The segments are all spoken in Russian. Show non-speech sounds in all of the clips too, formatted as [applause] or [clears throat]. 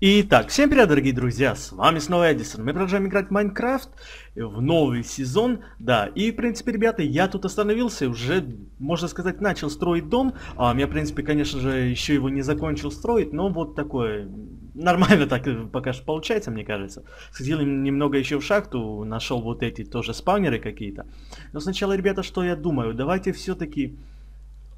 Итак, всем привет, дорогие друзья, с вами снова Эдисон. Мы продолжаем играть в Майнкрафт в новый сезон, да, и, в принципе, ребята, я тут остановился, уже, можно сказать, начал строить дом. А, я, в принципе, конечно же, еще его не закончил строить, но вот такое, нормально так пока что получается, мне кажется. Сходил немного еще в шахту, нашел вот эти тоже спавнеры какие-то. Но сначала, ребята, что я думаю, давайте все-таки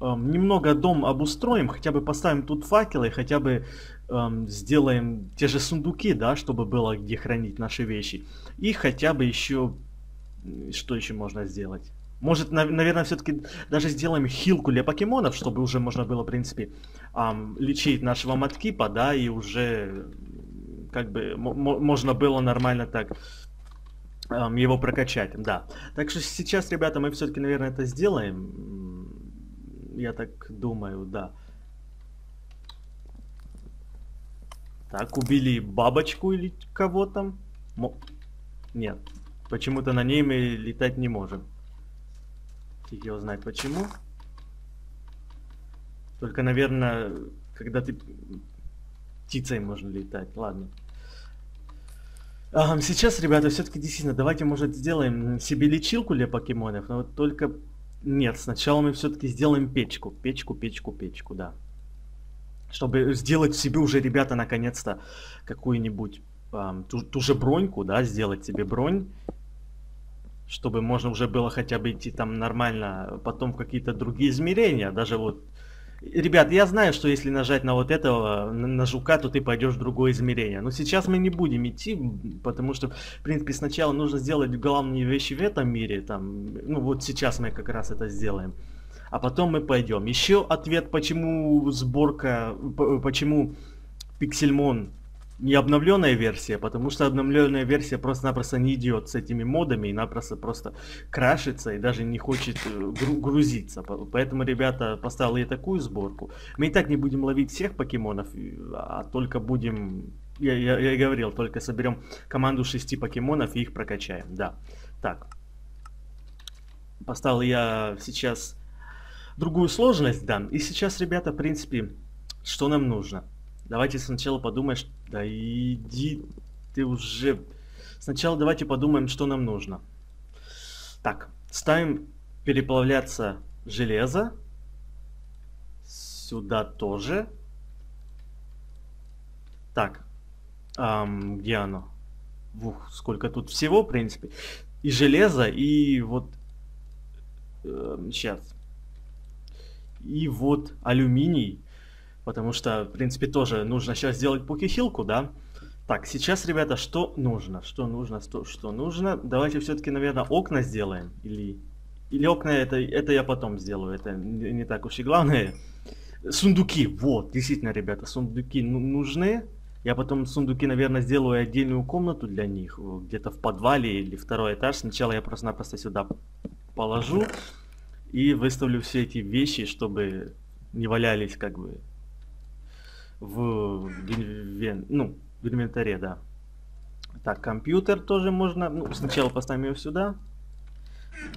эм, немного дом обустроим, хотя бы поставим тут факелы, хотя бы эм, сделаем те же сундуки, да, чтобы было где хранить наши вещи. И хотя бы еще, что еще можно сделать? Может, на, наверное, все-таки даже сделаем хилку для покемонов, чтобы уже можно было, в принципе, эм, лечить нашего маткипа, да, и уже как бы можно было нормально так эм, его прокачать, да. Так что сейчас, ребята, мы все-таки, наверное, это сделаем. Я так думаю, да. Так, убили бабочку или кого там? Мо... Нет. Почему-то на ней мы летать не можем. Фиг его почему. Только, наверное, когда ты птицей можно летать. Ладно. А, сейчас, ребята, все-таки действительно, давайте, может, сделаем себе лечилку для покемонов. Но вот только... Нет, сначала мы все-таки сделаем печку. Печку, печку, печку, да чтобы сделать себе уже, ребята, наконец-то какую-нибудь э, ту, ту же броньку, да, сделать себе бронь, чтобы можно уже было хотя бы идти там нормально потом в какие-то другие измерения, даже вот Ребят, я знаю, что если нажать на вот этого, на жука, то ты пойдешь в другое измерение. Но сейчас мы не будем идти, потому что, в принципе, сначала нужно сделать главные вещи в этом мире. Там, ну вот сейчас мы как раз это сделаем а потом мы пойдем. Еще ответ, почему сборка, почему Pixelmon не обновленная версия, потому что обновленная версия просто-напросто не идет с этими модами и напросто просто крашится и даже не хочет э, грузиться. Поэтому, ребята, поставил я такую сборку. Мы и так не будем ловить всех покемонов, а только будем, я, я, я говорил, только соберем команду шести покемонов и их прокачаем. Да, так. Поставил я сейчас другую сложность дам. И сейчас, ребята, в принципе, что нам нужно? Давайте сначала подумаем, да иди ты уже. Сначала давайте подумаем, что нам нужно. Так, ставим переплавляться железо. Сюда тоже. Так, эм, где оно? Ух, сколько тут всего, в принципе. И железо, и вот... Э, сейчас. И вот алюминий, потому что, в принципе, тоже нужно сейчас сделать покехилку, да? Так, сейчас, ребята, что нужно? Что нужно? Что, что нужно? Давайте все-таки, наверное, окна сделаем. Или, или окна это, это я потом сделаю. Это не, не так уж и главное. Сундуки. Вот, действительно, ребята, сундуки ну, нужны. Я потом сундуки, наверное, сделаю отдельную комнату для них. Где-то в подвале или второй этаж. Сначала я просто-напросто сюда положу. И выставлю все эти вещи, чтобы не валялись как бы в, вен, ну, в инвентаре, да. Так, компьютер тоже можно. Ну, сначала поставим его сюда.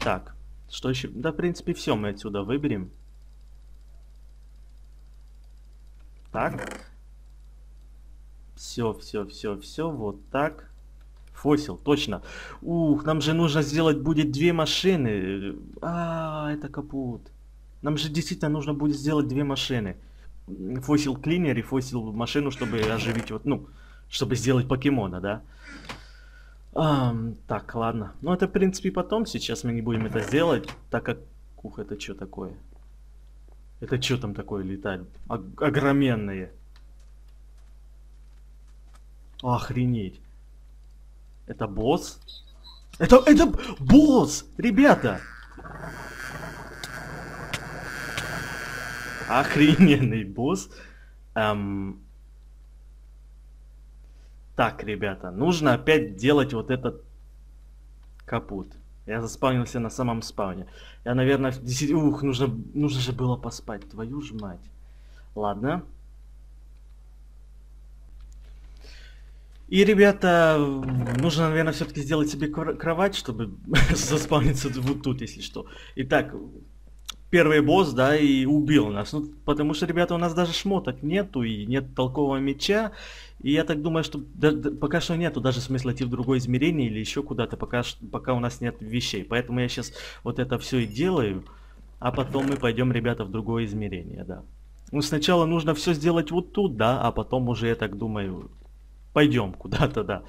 Так, что еще? Да, в принципе, все мы отсюда выберем. Так. Все, все, все, все. Вот так. Фосил, точно. Ух, нам же нужно сделать будет две машины. А, это капут. Нам же действительно нужно будет сделать две машины. Фосил клинер и фосил машину, чтобы оживить вот, ну, чтобы сделать покемона, да. А, так, ладно. Ну, это, в принципе, потом. Сейчас мы не будем это сделать, так как... Ух, это что такое? Это что там такое летает? Огроменные. Охренеть. Это босс? Это, это босс! Ребята! Охрененный босс. Эм... Так, ребята, нужно опять делать вот этот капут. Я заспавнился на самом спауне. Я, наверное, 10... Ух, нужно, нужно же было поспать. Твою ж мать. Ладно. И, ребята, нужно, наверное, все-таки сделать себе кровать, чтобы [laughs] заспавниться вот тут, если что. Итак, первый босс, да, и убил нас. Ну, потому что, ребята, у нас даже шмоток нету, и нет толкового меча. И я так думаю, что да, да, пока что нету даже смысла идти в другое измерение или еще куда-то, пока, пока у нас нет вещей. Поэтому я сейчас вот это все и делаю, а потом мы пойдем, ребята, в другое измерение, да. Ну, сначала нужно все сделать вот тут, да, а потом уже, я так думаю, пойдем куда-то, да.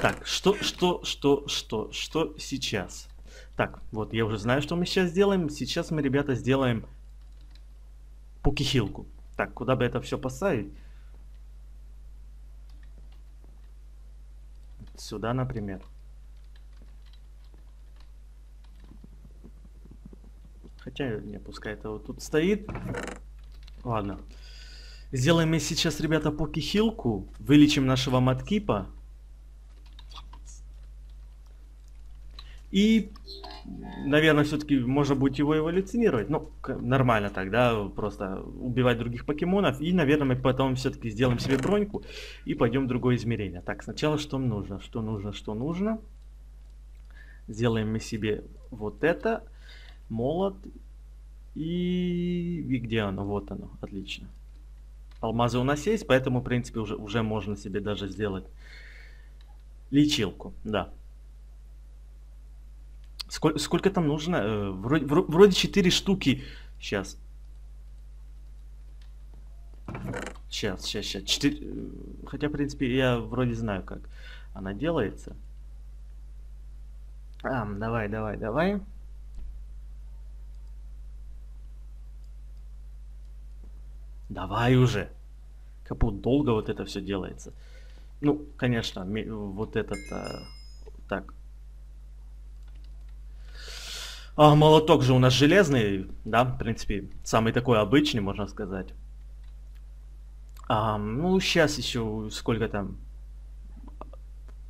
Так, что, что, что, что, что сейчас? Так, вот я уже знаю, что мы сейчас сделаем. Сейчас мы, ребята, сделаем пукихилку. Так, куда бы это все поставить? Сюда, например. Хотя, не, пускай это вот тут стоит. Ладно. Сделаем мы сейчас, ребята, покихилку. Вылечим нашего маткипа. И, наверное, все-таки можно будет его эволюционировать. Ну, нормально тогда, просто убивать других покемонов. И, наверное, мы потом все-таки сделаем себе броньку и пойдем в другое измерение. Так, сначала что нужно? Что нужно, что нужно? Сделаем мы себе вот это. Молот. И... И где оно? Вот оно. Отлично. Алмазы у нас есть, поэтому, в принципе, уже, уже можно себе даже сделать лечилку. Да. Сколько, сколько там нужно? Э, вроде, вроде 4 штуки. Сейчас. Сейчас, сейчас, сейчас. 4... Э, хотя, в принципе, я вроде знаю, как она делается. А, давай, давай, давай. Давай уже. Капут долго вот это все делается. Ну, конечно, вот этот... А, так, а, молоток же у нас железный, да, в принципе, самый такой обычный, можно сказать. А, ну, сейчас еще сколько там...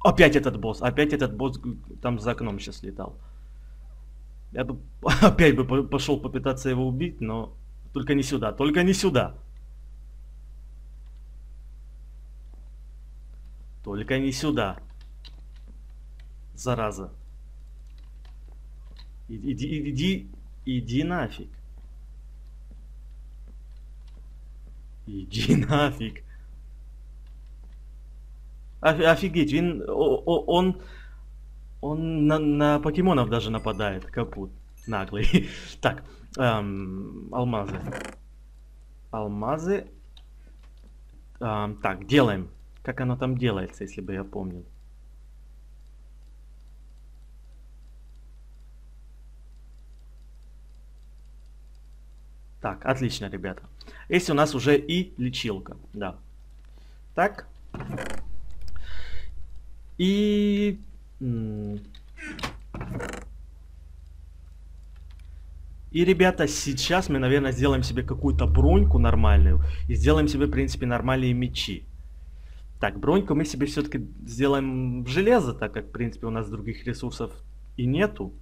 Опять этот босс, опять этот босс там за окном сейчас летал. Я бы [laughs] опять бы пошел попытаться его убить, но только не сюда, только не сюда. Только не сюда. Зараза. Иди, иди, иди нафиг. Иди [laughs] нафиг. Офигеть, він, он, он на, на покемонов даже нападает, капут. Наглый. [laughs] Так, эм, алмазы. Алмазы. Эм, так, делаем. Как оно там делается, если бы я помнил. Так, отлично, ребята. Есть у нас уже и лечилка, да. Так. И... И, ребята, сейчас мы, наверное, сделаем себе какую-то броньку нормальную. И сделаем себе, в принципе, нормальные мечи. Так, броньку мы себе все-таки сделаем в железо, так как, в принципе, у нас других ресурсов и нету.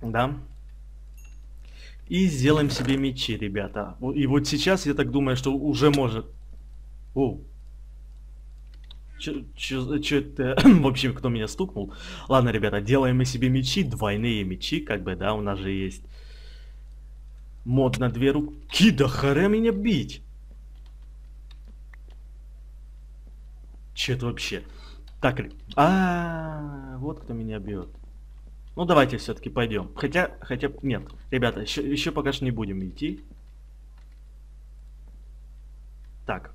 Да. И сделаем себе мечи, ребята. И вот сейчас я так думаю, что уже может... О. Че это? [clears throat] В общем, кто меня стукнул? Ладно, ребята, делаем мы себе мечи, двойные мечи, как бы, да, у нас же есть мод на две руки. Да харе меня бить! Че это вообще? Так, а, -а, -а вот кто меня бьет. Ну давайте все-таки пойдем. Хотя, хотя, нет, ребята, еще, еще пока что не будем идти. Так.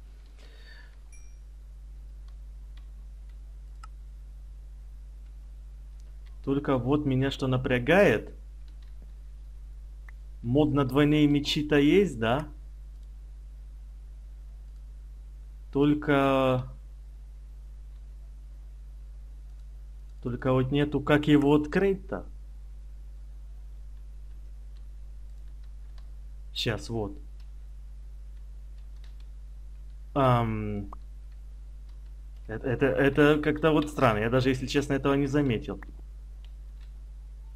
Только вот меня что напрягает. Мод на двойные мечи-то есть, да? Только... Только вот нету, как его открыть-то. Сейчас, вот. Um, это это, это как-то вот странно. Я даже, если честно, этого не заметил.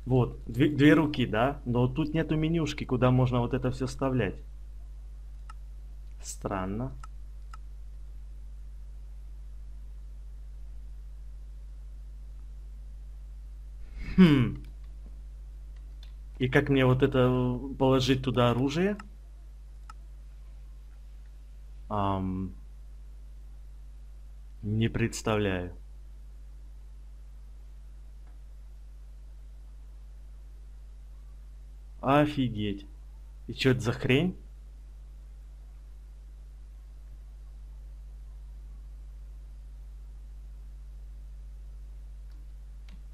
Вот, две, две руки, да? Но тут нету менюшки, куда можно вот это все вставлять. Странно. Хм. И как мне вот это положить туда оружие? Ам, не представляю. Офигеть. И что это за хрень?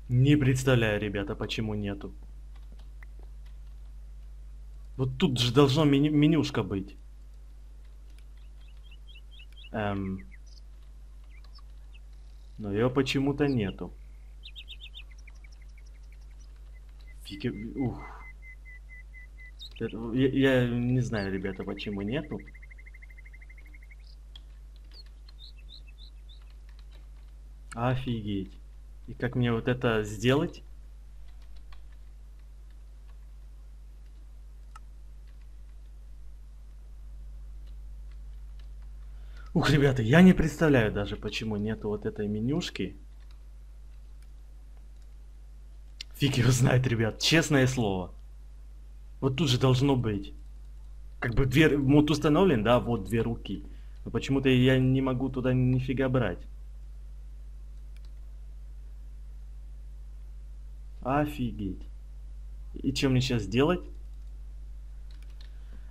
Не представляю, ребята, почему нету. Вот тут же должно меню менюшка быть. Эм. Но ее почему-то нету. Фиги... Ух. Я, я не знаю, ребята, почему нету. Офигеть. И как мне вот это сделать? Ух, ребята, я не представляю даже, почему нету вот этой менюшки. Фиг его знает, ребят, честное слово. Вот тут же должно быть. Как бы дверь, мод установлен, да, вот две руки. Но почему-то я не могу туда нифига брать. Офигеть. И что мне сейчас делать?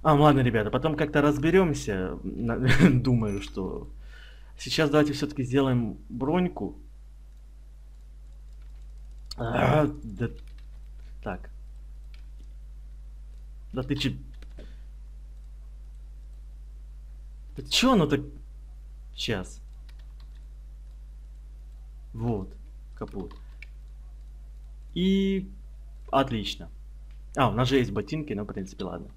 А, ну ладно, ребята, потом как-то разберемся. [laughs] Думаю, что... Сейчас давайте все-таки сделаем броньку. А, да... Так. Да ты че... Да чё оно так... Сейчас. Вот. Капут. И... Отлично. А, у нас же есть ботинки, но в принципе ладно.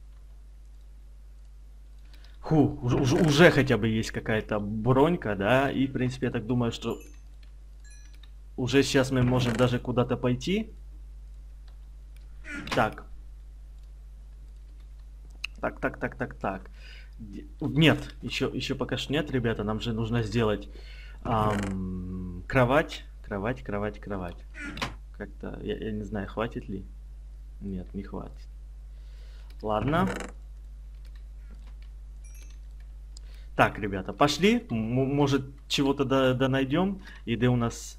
Фу, уже, уже, уже хотя бы есть какая-то бронька, да, и в принципе я так думаю, что уже сейчас мы можем даже куда-то пойти. Так. Так, так, так, так, так. Нет, еще, еще пока что нет, ребята, нам же нужно сделать ам, кровать, кровать, кровать, кровать. Как-то, я, я не знаю, хватит ли. Нет, не хватит. Ладно. Так, ребята, пошли. М- может, чего-то да, да найдем. Еды у нас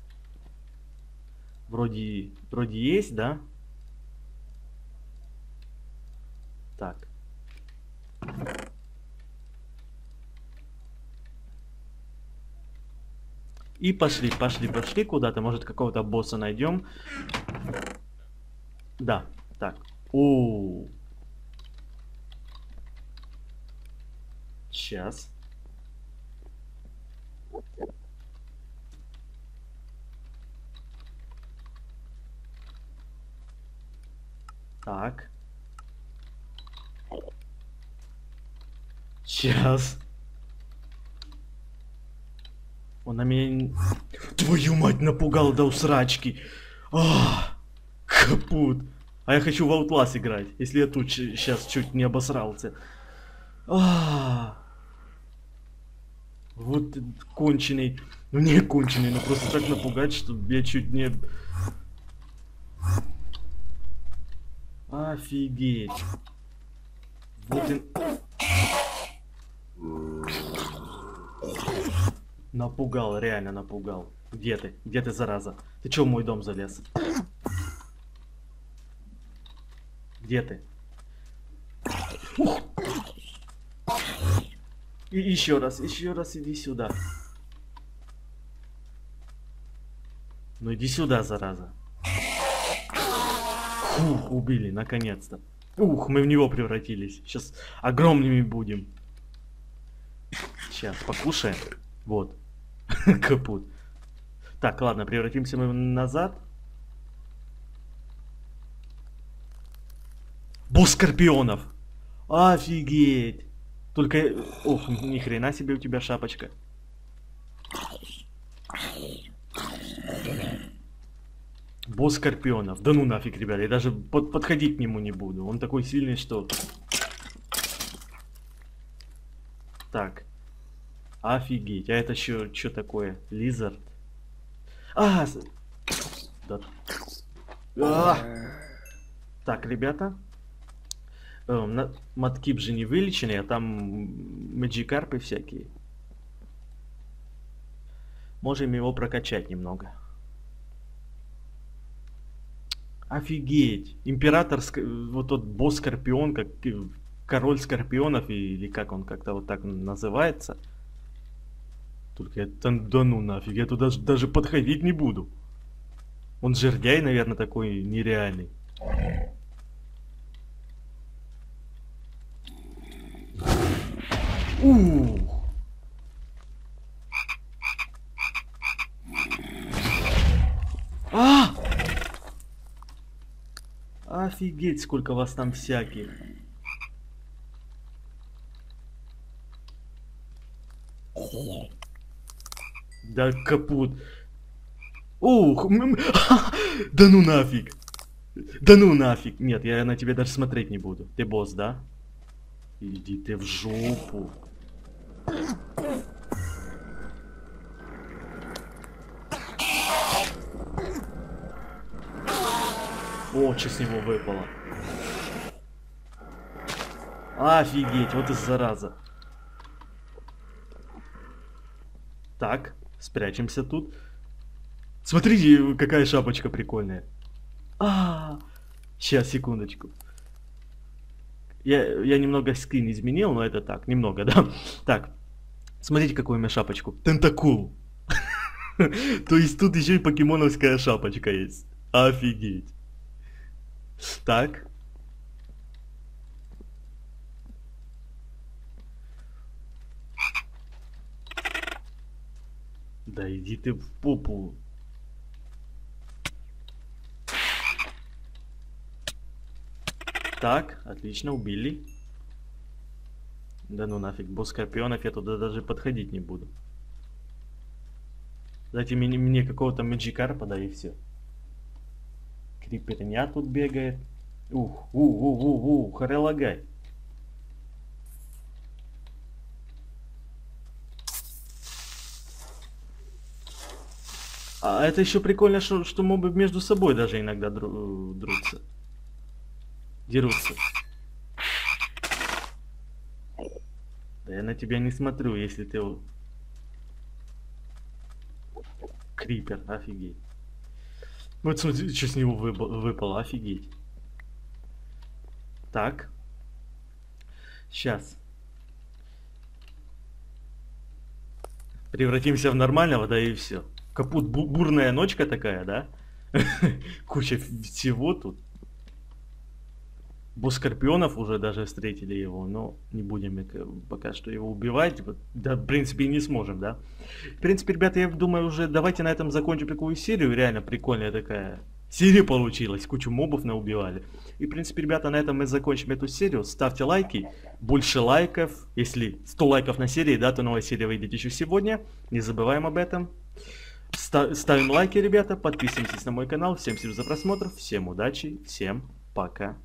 вроде, вроде есть, да? Так. И пошли, пошли, пошли куда-то. Может, какого-то босса найдем. Да, так. О. Сейчас. Так. Сейчас. Он на меня... Твою мать, напугал до усрачки. А, капут. А я хочу в Outlast играть, если я тут сейчас чуть не обосрался. А, вот конченый. Ну не конченый, но просто так напугать, что я чуть не... Офигеть. Вот и... Напугал, реально напугал. Где ты? Где ты, зараза? Ты чё в мой дом залез? Где ты? И еще раз, еще раз иди сюда. Ну иди сюда, зараза. Фух, убили, наконец-то. Ух, мы в него превратились. Сейчас огромными будем. Сейчас, покушаем. Вот. [laughs] Капут. Так, ладно, превратимся мы назад. Босс скорпионов! Офигеть! Только... Ох, ни хрена себе у тебя шапочка. Босс скорпионов. Да ну нафиг, ребята, я даже под- подходить к нему не буду. Он такой сильный, что... Так. Офигеть. А это что, что такое? Лизард? А! Да. А! Так, ребята. Э, на... Маткип же не вылечены, а там мэджикарпы всякие. Можем его прокачать немного. Офигеть! Император, вот тот босс Скорпион, как король Скорпионов, или как он как-то вот так называется. Только я, да ну нафиг, я туда даже подходить не буду. Он жердяй, наверное, такой нереальный. Ух! А! Офигеть, сколько вас там всяких. Да капут. Ух, [laughs] да ну нафиг. Да ну нафиг. Нет, я на тебя даже смотреть не буду. Ты босс, да? Иди ты в жопу. О, что с него выпало. Офигеть, вот и зараза. Так, спрячемся тут. Смотрите, какая шапочка прикольная. А, сейчас, секундочку. Я, я немного скрин изменил, но это так, немного, [laughs] да. Так, смотрите, какую у меня шапочку. Тентакул. [laughs] То есть тут еще и покемоновская шапочка есть. Офигеть. Так. Да иди ты в попу. Так, отлично, убили. Да ну нафиг, босс скорпионов я туда даже подходить не буду. Дайте мне, мне какого-то мэджикарпа, да и все. Криперня тут бегает. Ух, ух, ух, ух, ух, харелагай. А это еще прикольно, что, что мобы между собой даже иногда дру, друутся дерутся. Да я на тебя не смотрю, если ты... Крипер, офигеть. Вот смотри, что с него выпало, офигеть. Так. Сейчас. Превратимся в нормального, да и все. Капут бу бурная ночка такая, да? [laughs] Куча всего тут. Босс Скорпионов уже даже встретили его, но не будем пока что его убивать. Да, в принципе, не сможем, да. В принципе, ребята, я думаю, уже давайте на этом закончим такую серию. Реально прикольная такая серия получилась. Кучу мобов наубивали. И, в принципе, ребята, на этом мы закончим эту серию. Ставьте лайки. Больше лайков. Если 100 лайков на серии, да, то новая серия выйдет еще сегодня. Не забываем об этом. Ставим лайки, ребята. Подписывайтесь на мой канал. Всем спасибо за просмотр. Всем удачи. Всем пока.